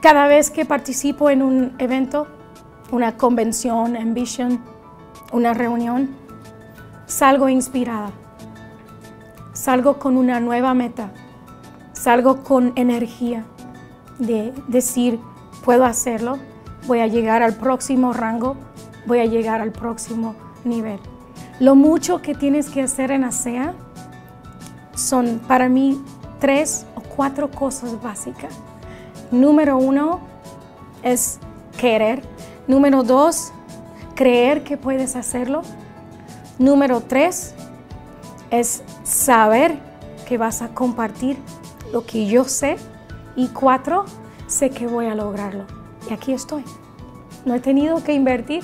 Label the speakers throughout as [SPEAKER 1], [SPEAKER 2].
[SPEAKER 1] Cada vez que participo en un evento, una convención, ambition, una reunión, salgo inspirada, salgo con una nueva meta, salgo con energía de decir, puedo hacerlo, voy a llegar al próximo rango, voy a llegar al próximo nivel. Lo mucho que tienes que hacer en ASEA son para mí tres o cuatro cosas básicas. Número uno es querer. Número dos, creer que puedes hacerlo. Número tres es saber que vas a compartir lo que yo sé. Y cuatro, sé que voy a lograrlo. Y aquí estoy. No he tenido que invertir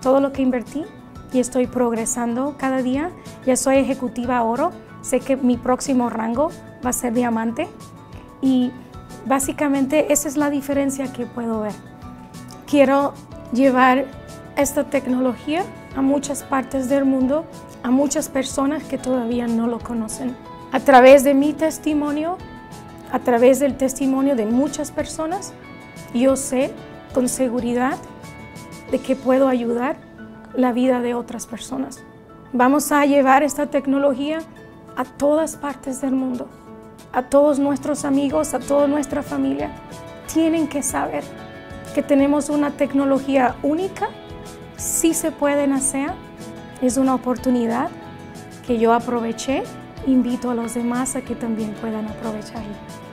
[SPEAKER 1] todo lo que invertí y estoy progresando cada día. Ya soy ejecutiva oro. Sé que mi próximo rango va a ser diamante. Y básicamente esa es la diferencia que puedo ver. Quiero llevar esta tecnología a muchas partes del mundo, a muchas personas que todavía no lo conocen. A través de mi testimonio, a través del testimonio de muchas personas, yo sé con seguridad de que puedo ayudar la vida de otras personas. Vamos a llevar esta tecnología a todas partes del mundo, a todos nuestros amigos, a toda nuestra familia. Tienen que saber que tenemos una tecnología única, sí se puede hacer, es una oportunidad que yo aproveché, invito a los demás a que también puedan aprovecharla.